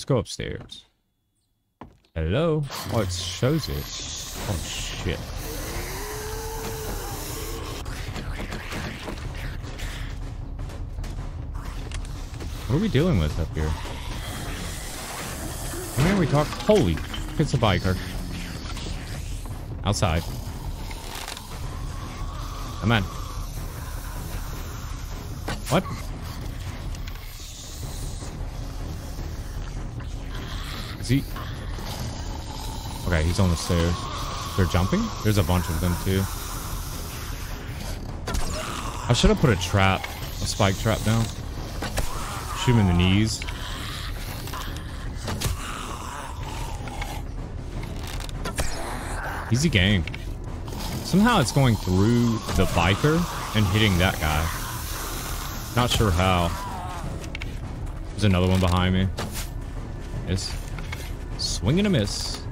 Let's go upstairs. Hello? Oh, it shows it. Oh, shit. What are we dealing with up here? I mean, we talk. Holy, it's a biker. Outside. Come on. What? He? Okay, he's on the stairs. They're jumping? There's a bunch of them too. I should have put a trap, a spike trap down. Shoot him in the knees. Easy game. Somehow it's going through the biker and hitting that guy. Not sure how. There's another one behind me. Miss. Swing and a miss.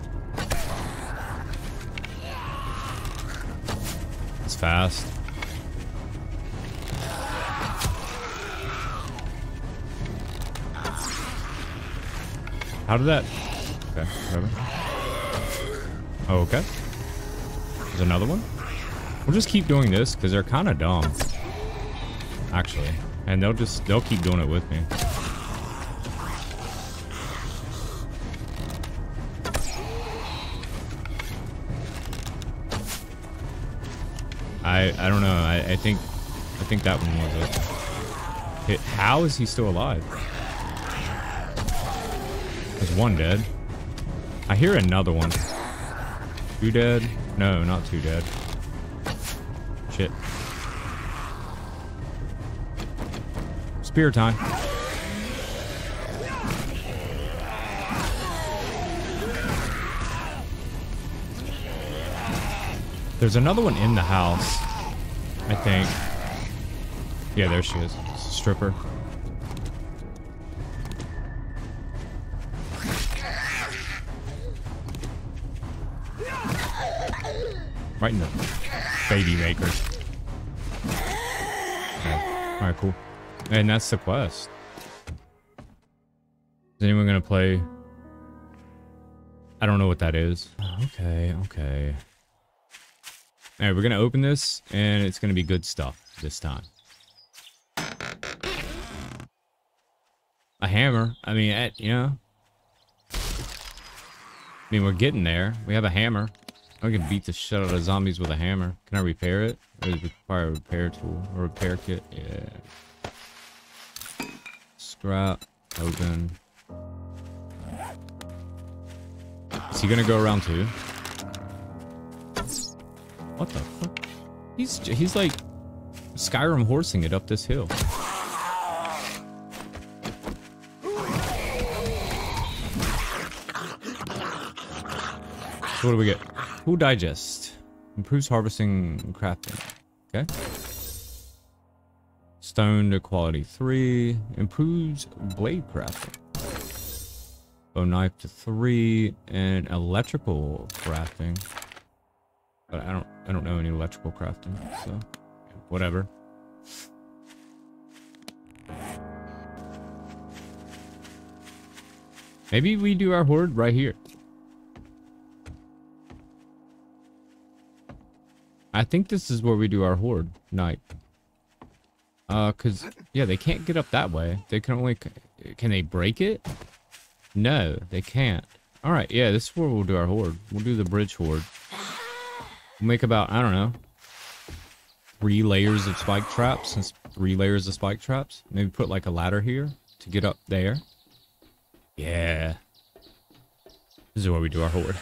It's fast. How did that... Okay, whatever. Oh, okay. There's another one. We'll just keep doing this because they're kind of dumb. Actually. And they'll just, they'll keep doing it with me. I, I don't know. I, I think, I think that one was it. it. How is he still alive? There's one dead. I hear another one. Two dead? No, not two dead. Shit. Spear time. There's another one in the house. I think. Yeah, there she is. Stripper. Right in the baby maker. Okay. Alright, cool. And that's the quest. Is anyone gonna play? I don't know what that is. Oh, okay, okay. Alright, we're gonna open this, and it's gonna be good stuff this time. A hammer. I mean, at, you know. I mean, we're getting there. We have a hammer. I can beat the shit out of zombies with a hammer. Can I repair it? Or does it require a repair tool? Or repair kit? Yeah. Scrap. Open. Is he gonna go around too? What the fuck? He's he's like Skyrim horsing it up this hill. So what do we get? Who digest? Improves harvesting crafting. Okay. Stone to quality 3. Improves blade crafting. Bow knife to 3. And electrical crafting. But I don't I don't know any electrical crafting, so whatever. Maybe we do our horde right here. I think this is where we do our horde night. Uh, cause yeah, they can't get up that way. They can only can they break it? No, they can't. All right, yeah, this is where we'll do our horde. We'll do the bridge horde. We'll make about I don't know three layers of spike traps and three layers of spike traps. Maybe put like a ladder here to get up there. Yeah, this is where we do our horde.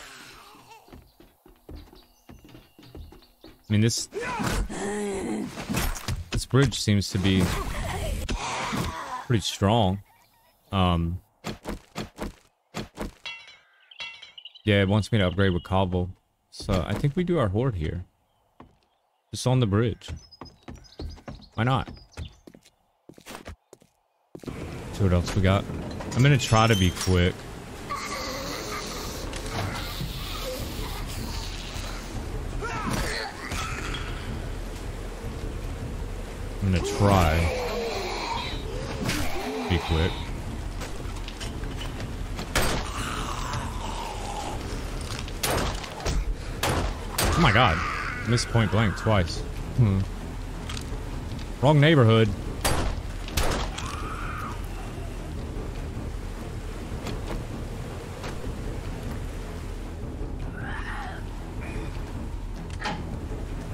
I mean, this this bridge seems to be pretty strong. Um, yeah, it wants me to upgrade with cobble, so I think we do our horde here, just on the bridge. Why not? See what else we got. I'm gonna try to be quick. I'm gonna try. Be quick. Oh my god. Missed point blank twice. Hmm. Wrong neighborhood.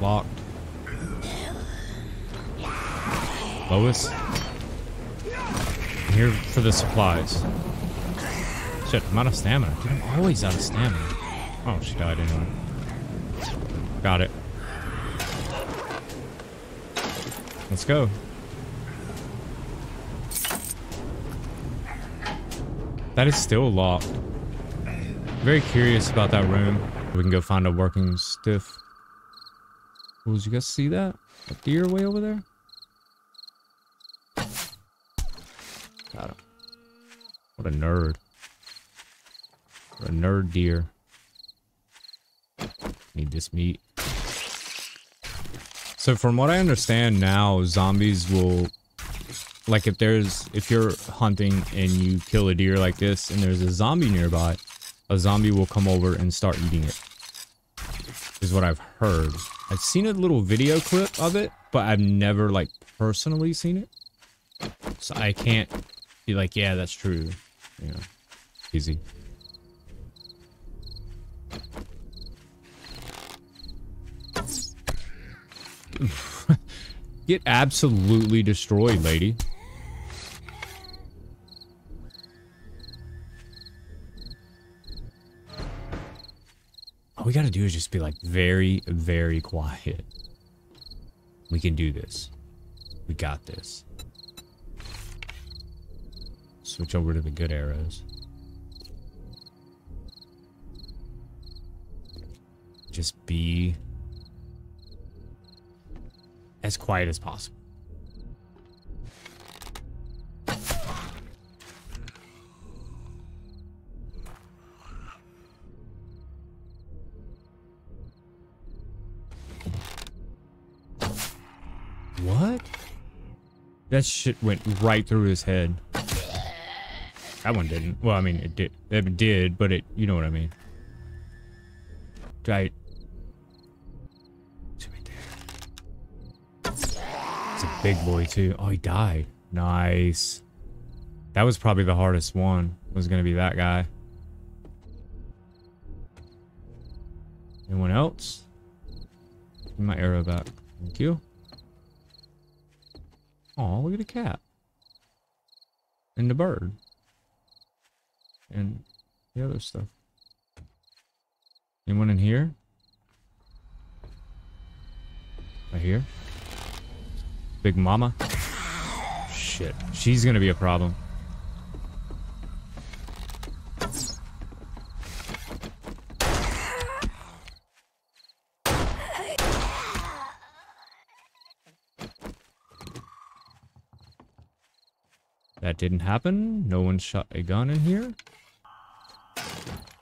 Locked. Lois? I'm here for the supplies. Shit, I'm out of stamina. Dude, I'm always out of stamina. Oh, she died anyway. Got it. Let's go. That is still locked. Very curious about that room. We can go find a working stiff. Oh, did you guys see that? A deer way over there? Got him. What a nerd. What a nerd deer. Need this meat. So from what I understand now, zombies will like if there's if you're hunting and you kill a deer like this and there's a zombie nearby, a zombie will come over and start eating it. Is what I've heard. I've seen a little video clip of it, but I've never like personally seen it. So I can't be like, yeah, that's true. You know, easy. Get absolutely destroyed, lady. All we gotta do is just be like very, very quiet. We can do this. We got this. Switch over to the good arrows. Just be as quiet as possible. What? That shit went right through his head. That one didn't. Well, I mean, it did. It did, but it, you know what I mean. Right. Big boy too. Oh, he died. Nice. That was probably the hardest one. Was gonna be that guy. Anyone else? Give my arrow back. Thank you. Oh, look at the cat. And the bird. And the other stuff. Anyone in here? Right here? Big Mama? Shit. She's gonna be a problem. That didn't happen. No one shot a gun in here.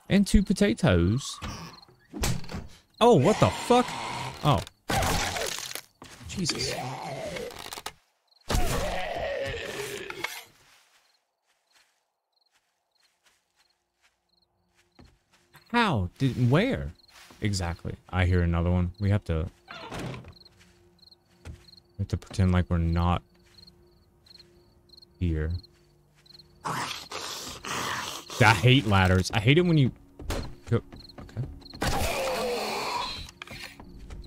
And two potatoes. Oh, what the fuck? Oh. Jesus. How? Did where? Exactly. I hear another one. We have to we have to pretend like we're not here. I hate ladders. I hate it when you okay.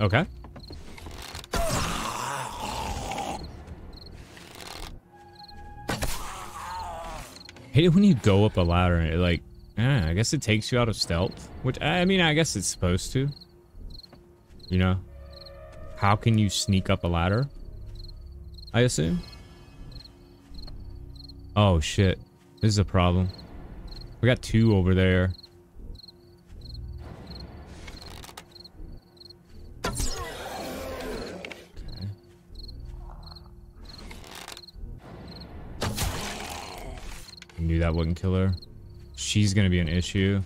Okay. Hate when you go up a ladder and it like yeah, I guess it takes you out of stealth. Which, I mean, I guess it's supposed to. You know? How can you sneak up a ladder? I assume. Oh, shit. This is a problem. We got two over there. Knew that wouldn't kill her. She's gonna be an issue.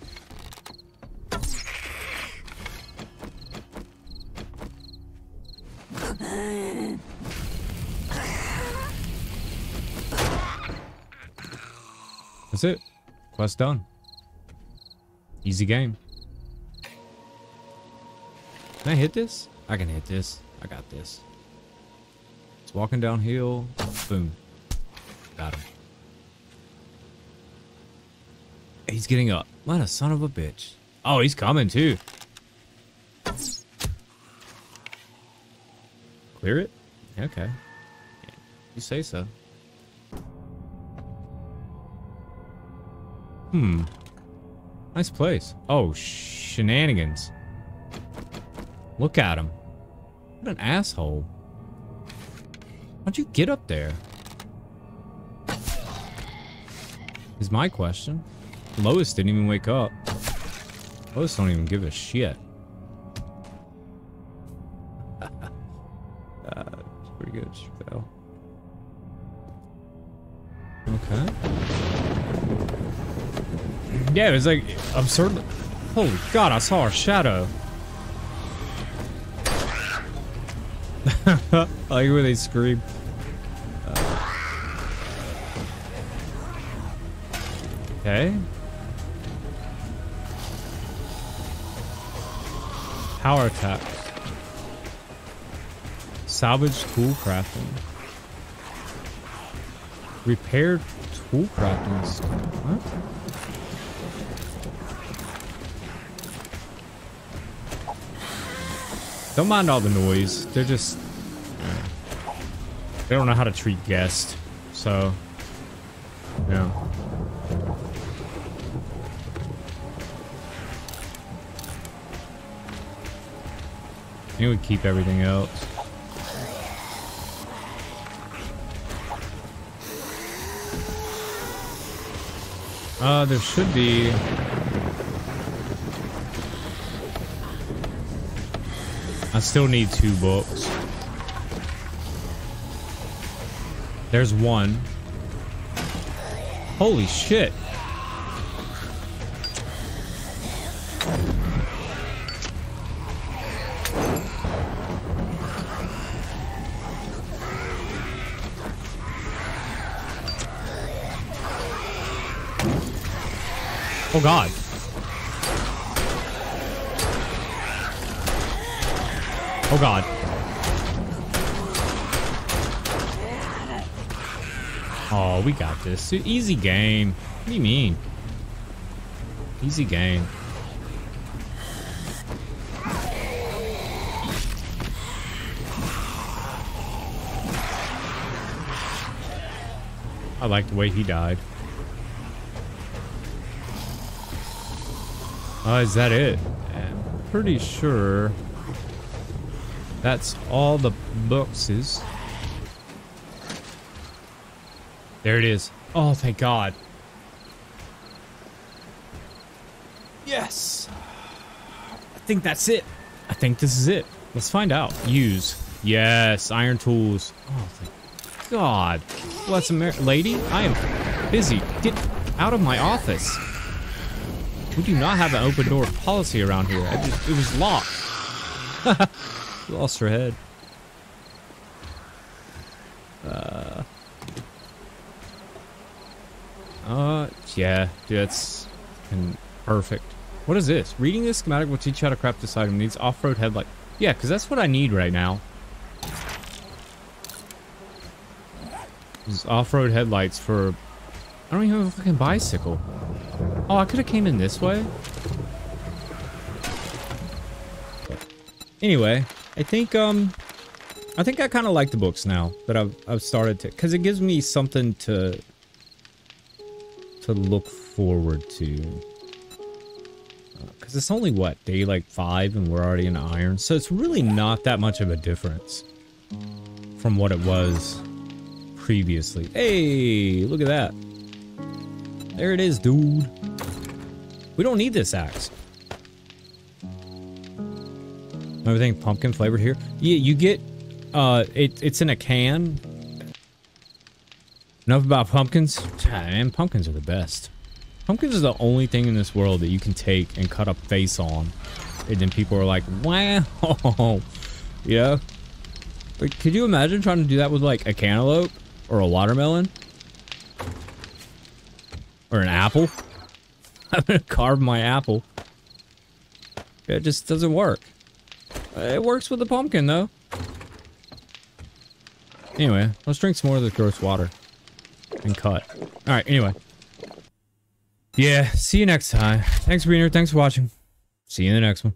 That's it. Quest done. Easy game. Can I hit this? I can hit this. I got this. It's walking downhill. Boom. Got him. He's getting up. What a son of a bitch. Oh, he's coming too. Clear it? Okay. You say so. Hmm. Nice place. Oh, shenanigans. Look at him. What an asshole. How'd you get up there? Is my question. Lois didn't even wake up. Lois don't even give a shit. uh, pretty good, Phil. Okay. Yeah, it was like absurd. Holy God, I saw a shadow. I like when they scream. Uh, okay. Power attack. Salvage tool crafting. Repair tool crafting. What? Don't mind all the noise. They're just... They don't know how to treat guests. So... Yeah. It would keep everything else. Uh, there should be... I still need two books. There's one. Holy shit. Oh god. Oh god. Oh, we got this. Easy game. What do you mean? Easy game. I like the way he died. Uh, is that it? I'm pretty sure that's all the boxes. There it is. Oh, thank God. Yes. I think that's it. I think this is it. Let's find out. Use. Yes, iron tools. Oh, thank God. Bless America. Lady, I am busy. Get out of my office. We do not have an open door policy around here. Just, it was locked. Lost her head. Uh. Uh, yeah, dude, that's perfect. What is this? Reading this schematic will teach you how to craft this item. Needs off-road headlight. Yeah, because that's what I need right now. These off-road headlights for... I don't even have a fucking bicycle. Oh, I could have came in this way. Anyway, I think um I think I kind of like the books now that I've I've started to cuz it gives me something to to look forward to. Uh, cuz it's only what, day like 5 and we're already in iron. So it's really not that much of a difference from what it was previously. Hey, look at that. There it is, dude. We don't need this axe. Everything pumpkin flavored here. Yeah, you get, uh, it, it's in a can. Enough about pumpkins. Man, pumpkins are the best. Pumpkins is the only thing in this world that you can take and cut a face on. And then people are like, wow. yeah. Like, could you imagine trying to do that with like a cantaloupe or a watermelon? Or an apple? I'm gonna carve my apple. It just doesn't work. It works with the pumpkin, though. Anyway, let's drink some more of the gross water. And cut. Alright, anyway. Yeah, see you next time. Thanks for being here. Thanks for watching. See you in the next one.